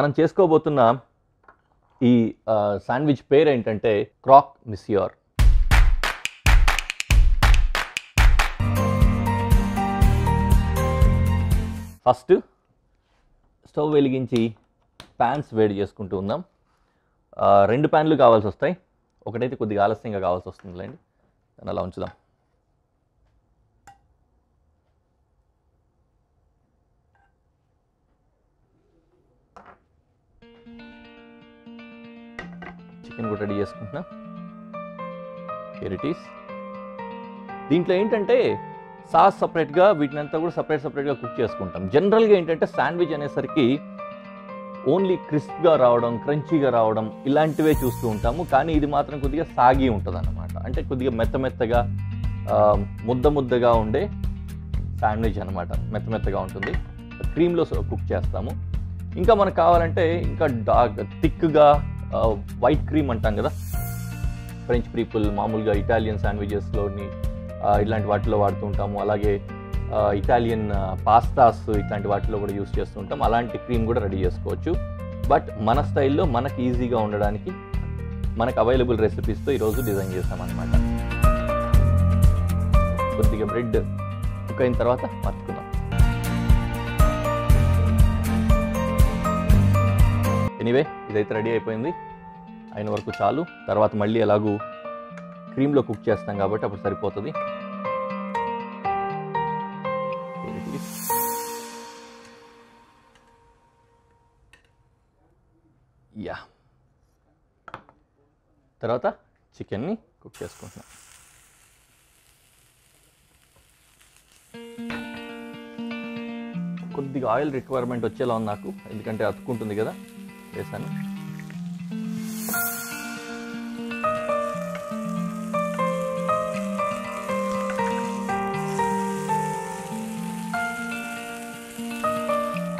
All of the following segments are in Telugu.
మనం చేసుకోబోతున్న ఈ శాండ్విచ్ పేరు ఏంటంటే క్రాక్ మిస్యూర్. ఫస్ట్ స్టవ్ వెలిగించి ప్యాన్స్ వేడి చేసుకుంటూ ఉందాం. రెండు ప్యాన్లు కావాల్సి వస్తాయి. ఒకటైతే కొద్దిగా ఆలస్యంగా కావాల్సి వస్తుందిలేండి. దాన్ని అలా ఉంచుదాం. చికెన్ కూడా రెడీ చేసుకుంటున్నా. హియర్ ఇట్ ఈస్ దీంట్లో ఏంటంటే సాస్ సపరేట్గా వీటిని అంతా కూడా సపరేట్ సపరేట్గా కుక్ చేసుకుంటాం. జనరల్గా ఏంటంటే శాండ్విచ్ అనేసరికి ఓన్లీ క్రిస్ప్గా రావడం క్రంచీగా రావడం ఇలాంటివే చూస్తూ ఉంటాము. కానీ ఇది మాత్రం కొద్దిగా సాగి ఉంటుంది అనమాట అంటే కొద్దిగా మెత్త మెత్తగా ముద్ద ముద్దగా ఉండే శాండ్విచ్ అనమాట మెత్త మెత్తగా ఉంటుంది. క్రీమ్లో కుక్ చేస్తాము. ఇంకా మనకు కావాలంటే ఇంకా డార్క్ థిక్గా వైట్ క్రీమ్ అంటాం కదా. ఫ్రెంచ్ పీపుల్ మామూలుగా ఇటాలియన్ శాండ్విచెస్లోని ఇలాంటి వాటిలో వాడుతూ ఉంటాము. అలాగే ఇటాలియన్ పాస్తాస్ ఇట్లాంటి వాటిలో కూడా యూస్ చేస్తూ ఉంటాం అలాంటి క్రీమ్ కూడా రెడీ చేసుకోవచ్చు. బట్ మన స్టైల్లో మనకి ఈజీగా ఉండడానికి మనకు అవైలబుల్ రెసిపీస్తో ఈరోజు డిజైన్ చేస్తామన్నమాట కొద్దిగా బ్రెడ్ కుక్ అయిన తర్వాత మర్చుకుందాం ఎనీవే ఇదైతే రెడీ అయిపోయింది. అయిన వరకు చాలు. తర్వాత మళ్ళీ ఎలాగూ క్రీమ్లో కుక్ చేస్తాం కాబట్టి అప్పుడు సరిపోతుంది. యా. తర్వాత చికెన్ని కుక్ చేసుకుంటున్నాం. కొద్దిగా ఆయిల్ రిక్వైర్మెంట్ వచ్చేలా ఉంది నాకు. ఎందుకంటే అతుక్కుంటుంది కదా. వేసాను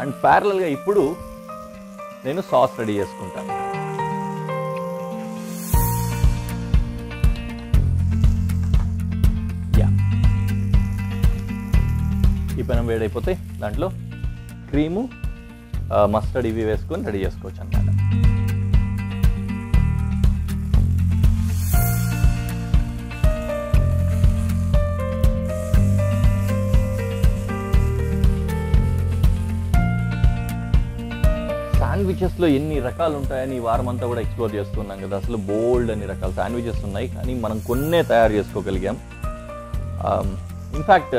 అండ్ ప్యారలల్గా ఇప్పుడు నేను సాస్ రెడీ చేసుకుంటాను యా. ఈ పెనం వేడైపోతే దాంట్లో క్రీము మస్టర్డ్ ఇవి వేసుకొని రెడీ చేసుకోవచ్చు అనమాట శాండ్విచెస్లో ఎన్ని రకాలు ఉంటాయని ఈ వారం అంతా కూడా ఎక్స్ప్లోర్ చేస్తున్నాం కదా. అసలు బోల్డ్ అన్ని రకాల శాండ్విచెస్ ఉన్నాయి కానీ మనం కొన్నే తయారు చేసుకోగలిగాం. Um, ఇన్ఫ్యాక్ట్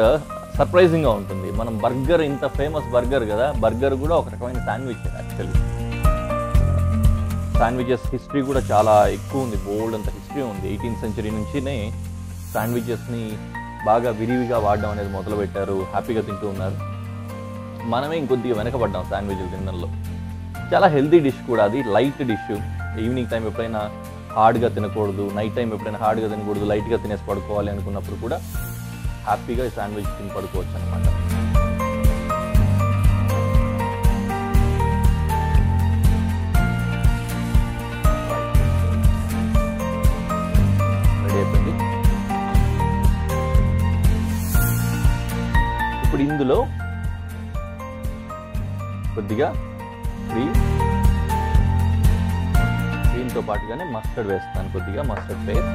సర్ప్రైజింగ్గా ఉంటుంది. మనం బర్గర్ ఇంత ఫేమస్ బర్గర్ కదా బర్గర్ కూడా ఒక రకమైన శాండ్విచ్ యాక్చువల్లీ. శాండ్విచెస్ హిస్టరీ కూడా చాలా ఎక్కువ ఉంది బోల్డ్ అంత హిస్టరీ ఉంది. ఎయిటీన్త్ సెంచరీ నుంచినే శాండ్విచెస్ని బాగా విరివిగా వాడడం అనేది మొదలుపెట్టారు హ్యాపీగా తింటూ ఉన్నారు. మనమే ఇంకొద్దిగా వెనకబడ్డాం శాండ్విచ్లు తినడంలో. చాలా హెల్తీ డిష్ కూడా అది లైట్ డిష్. ఈవినింగ్ టైం ఎప్పుడైనా హార్డ్గా తినకూడదు నైట్ టైం ఎప్పుడైనా హార్డ్గా తినకూడదు లైట్గా తినేసి పడుకోవాలి అనుకున్నప్పుడు కూడా హ్యాపీగా ఈ శాండ్విచ్ తిని పడుకోవచ్చు అనమాట ఇప్పుడు ఇందులో కొద్దిగా క్రీమ్ క్రీమ్తో పాటుగానే మస్టర్డ్ వేస్తాను కొద్దిగా మస్టర్డ్ పేస్ట్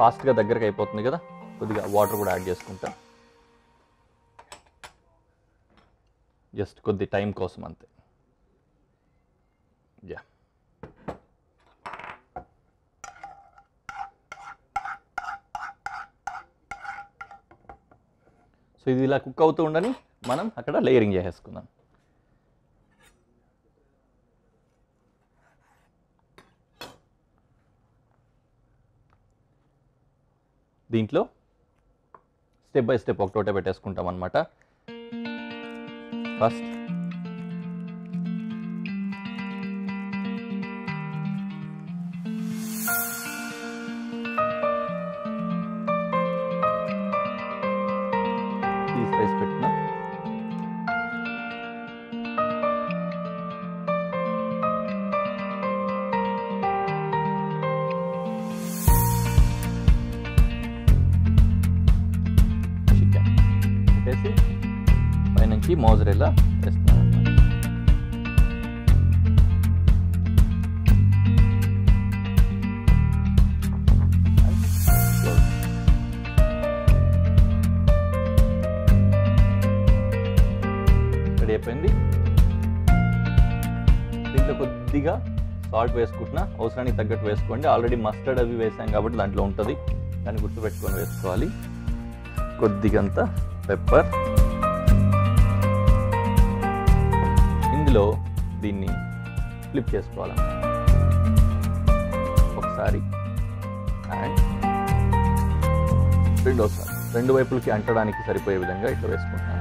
ఫాస్ట్గా దగ్గరకు అయిపోతుంది కదా కొద్దిగా వాటర్ కూడా యాడ్ చేసుకుంటా. జస్ట్ కొద్ది టైం కోసం అంతే. యా సో ఇది ఇలా కుక్ అవుతూ ఉండని మనం అక్కడ లేయరింగ్ చేసేసుకుందాం. దీంట్లో స్టెప్ బై స్టెప్ ఒకటోటే పెట్టేసుకుంటాం అనమాట ఫస్ట్ పెట్టేసి పైనుంచి మోజరెల్లా వేస్తున్నాం అన్నమాట రెడీ అయిపోయింది. దీంట్లో కొద్దిగా సాల్ట్ వేసుకుంటున్నా. అవసరానికి తగ్గట్టు వేసుకోండి. ఆల్రెడీ మస్టర్డ్ అవి వేసాం కాబట్టి దాంట్లో ఉంటుంది. దాన్ని గుర్తుపెట్టుకొని వేసుకోవాలి. కొద్దిగంత పెప్పర్ ఇందులో దీన్ని ఫ్లిప్ చేసుకోవాలి? ఒకసారి. అండ్ రెండోసారి రెండు వైపులకి అంటడానికి సరిపోయే విధంగా ఇట్లా వేసుకుంటాను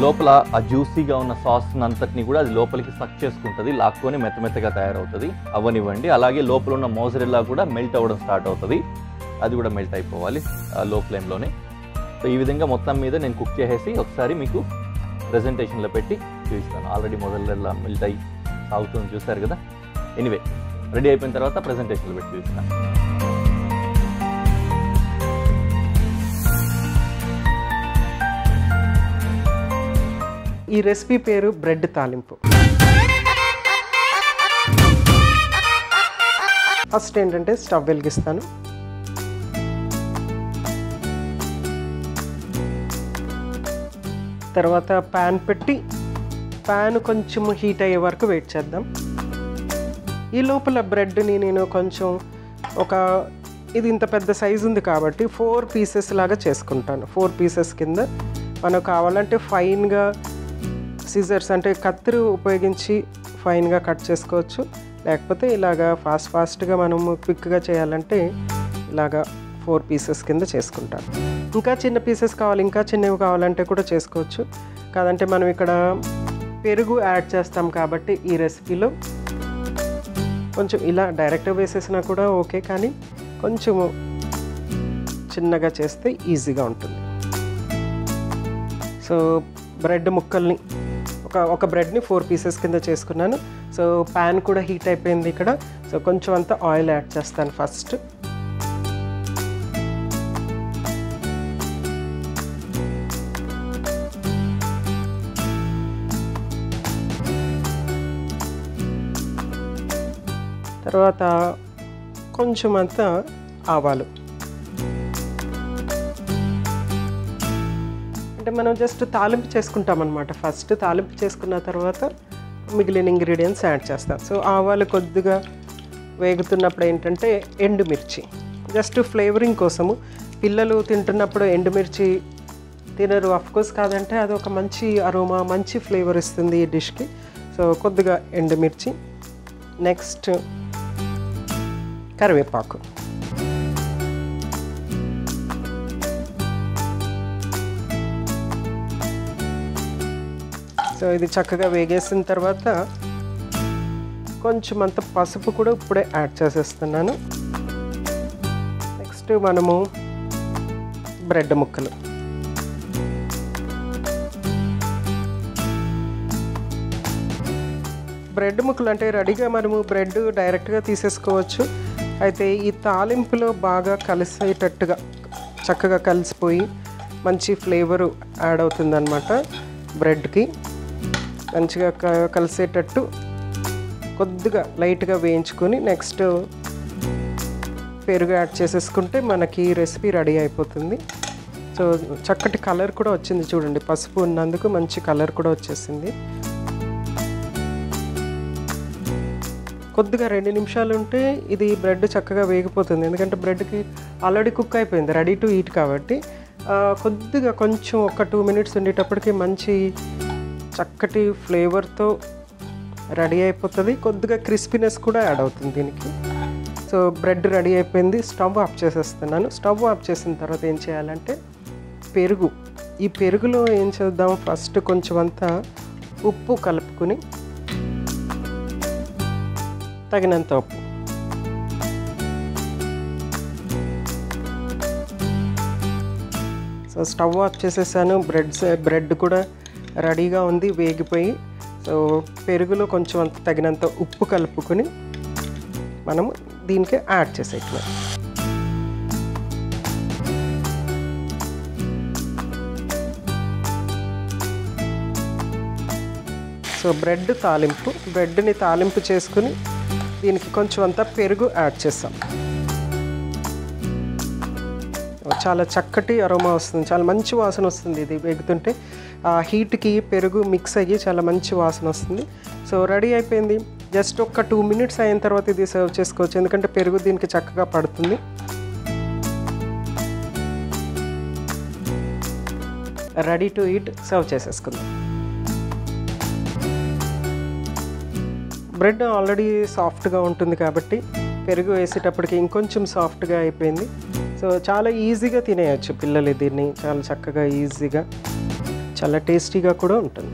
లోపల ఆ జ్యూసీగా ఉన్న సాస్ అంతటిని కూడా అది లోపలికి సక్ చేసుకుంటుంది. లాక్కొని మెత్త మెత్తగా తయారవుతుంది. అవనివ్వండి. అలాగే లోపల ఉన్న మోజరెల్లా కూడా మెల్ట్ అవ్వడం స్టార్ట్ అవుతుంది. అది కూడా మెల్ట్ అయిపోవాలి లో ఫ్లేమ్లోనే సో ఈ విధంగా మొత్తం మీద నేను కుక్ చేసేసి ఒకసారి మీకు ప్రెజెంటేషన్లో పెట్టి చూపిస్తాను. ఆల్రెడీ మొదలెల్లా మెల్ట్ అయ్యి సాగుతుంది చూస్తారు కదా? ఎనీవే రెడీ అయిపోయిన తర్వాత ప్రెజెంటేషన్లో పెట్టి చూపిస్తాను. ఈ రెసిపీ పేరు బ్రెడ్ తాలింపు. ఫస్ట్ ఏంటంటే స్టవ్ వెలిగిస్తాను. తర్వాత ప్యాన్ పెట్టి ప్యాన్ కొంచెం హీట్ అయ్యే వరకు వెయిట్ చేద్దాం. ఈ లోపల బ్రెడ్ని నేను కొంచెం ఒక ఇది ఇంత పెద్ద సైజు ఉంది కాబట్టి ఫోర్ పీసెస్ లాగా చేసుకుంటాను. ఫోర్ పీసెస్ కింద మనకు కావాలంటే ఫైన్గా సిజర్స్ అంటే కత్తిరి ఉపయోగించి ఫైన్గా కట్ చేసుకోవచ్చు. లేకపోతే ఇలాగా ఫాస్ట్ ఫాస్ట్గా మనము క్విక్గా చేయాలంటే ఇలాగా ఫోర్ పీసెస్ కింద చేసుకుంటాను. ఇంకా చిన్న పీసెస్ కావాలి ఇంకా చిన్నవి కావాలంటే కూడా చేసుకోవచ్చు. కాదంటే మనం ఇక్కడ పెరుగు యాడ్ చేస్తాం కాబట్టి ఈ రెసిపీలో కొంచెం ఇలా డైరెక్ట్గా వేసేసినా కూడా ఓకే కానీ కొంచెము చిన్నగా చేస్తే ఈజీగా ఉంటుంది. సో బ్రెడ్ ముక్కల్ని ఒక ఒక బ్రెడ్ని ఫోర్ పీసెస్ కింద చేసుకున్నాను. సో ప్యాన్ కూడా హీట్ అయిపోయింది ఇక్కడ. సో కొంచెం అంతా ఆయిల్ యాడ్ చేస్తాను ఫస్ట్ తర్వాత కొంచెం అంతా ఆవాలు. అంటే మనం జస్ట్ తాలింపు చేసుకుంటాం అనమాట ఫస్ట్ తాలింపు చేసుకున్న తర్వాత మిగిలిన ఇంగ్రీడియంట్స్ యాడ్ చేస్తాం. సో ఆవాలు కొద్దిగా వేగుతున్నప్పుడు ఏంటంటే ఎండుమిర్చి. జస్ట్ ఫ్లేవరింగ్ కోసము. పిల్లలు తింటున్నప్పుడు ఎండుమిర్చి తినరు. కోర్స్ కాదంటే అది ఒక మంచి అరోమా మంచి ఫ్లేవర్ ఇస్తుంది ఈ డిష్కి. సో కొద్దిగా ఎండుమిర్చి. నెక్స్ట్ కరివేపాకు సో ఇది చక్కగా వేగేసిన తర్వాత కొంచెం అంత పసుపు కూడా ఇప్పుడే యాడ్ చేసేస్తున్నాను. నెక్స్ట్ మనము బ్రెడ్ ముక్కలు. బ్రెడ్ ముక్కలు అంటే రెడీగా మనము బ్రెడ్ డైరెక్ట్గా తీసేసుకోవచ్చు. అయితే ఈ తాలింపులో బాగా కలిసేటట్టుగా చక్కగా కలిసిపోయి మంచి ఫ్లేవరు యాడ్ అవుతుందన్నమాట బ్రెడ్కి. మంచిగా క- కలిసేటట్టు కొద్దిగా లైట్గా వేయించుకొని నెక్స్ట్ పెరుగు యాడ్ చేసేసుకుంటే మనకి రెసిపీ రెడీ అయిపోతుంది. సో చక్కటి కలర్ కూడా వచ్చింది చూడండి పసుపు ఉన్నందుకు మంచి కలర్ కూడా వచ్చేసింది. కొద్దిగా రెండు నిమిషాలు ఉంటే ఇది బ్రెడ్ చక్కగా వేగిపోతుంది. ఎందుకంటే బ్రెడ్కి ఆల్రెడీ కుక్ అయిపోయింది రెడీ టు ఈట్ కాబట్టి. కొద్దిగా కొంచెం ఒక టూ మినిట్స్ ఉండేటప్పటికి మంచి చక్కటి ఫ్లేవర్తో రెడీ అయిపోతుంది. కొద్దిగా క్రిస్పీనెస్ కూడా యాడ్ అవుతుంది దీనికి. సో బ్రెడ్ రెడీ అయిపోయింది. స్టవ్ ఆఫ్ చేసేస్తున్నాను. స్టవ్ ఆఫ్ చేసిన తర్వాత ఏం చేయాలంటే పెరుగు. ఈ పెరుగులో ఏం చేద్దాం? ఫస్ట్ కొంచెం అంతా ఉప్పు కలుపుకుని తగినంత ఉప్పు. సో స్టవ్ ఆఫ్ చేసేసాను. బ్రెడ్ బ్రెడ్ కూడా రెడీగా ఉంది వేగిపోయి. సో పెరుగులో కొంచెం తగినంత ఉప్పు కలుపుకొని మనము దీనికి యాడ్ చేసేట్లా సో బ్రెడ్ తాలింపు బ్రెడ్ని తాలింపు చేసుకుని దీనికి కొంచెం అంతా పెరుగు యాడ్ చేస్తాం. చాలా చక్కటి అరోమా వస్తుంది. చాలా మంచి వాసన వస్తుంది ఇది వేగుతుంటే ఆ హీట్కి పెరుగు మిక్స్ అయ్యి చాలా మంచి వాసన వస్తుంది. సో రెడీ అయిపోయింది. జస్ట్ ఒక టూ మినిట్స్ అయిన తర్వాత ఇది సర్వ్ చేసుకోవచ్చు. ఎందుకంటే పెరుగు దీనికి చక్కగా పడుతుంది. రెడీ టు ఈట్ సర్వ్ చేసేసుకుందాం. బ్రెడ్ ఆల్రెడీ సాఫ్ట్గా ఉంటుంది కాబట్టి పెరుగు వేసేటప్పటికి ఇంకొంచెం సాఫ్ట్గా అయిపోయింది. సో చాలా ఈజీగా తినేయచ్చు పిల్లలు దీన్ని. చాలా చక్కగా ఈజీగా చాలా టేస్టీగా కూడా ఉంటుంది.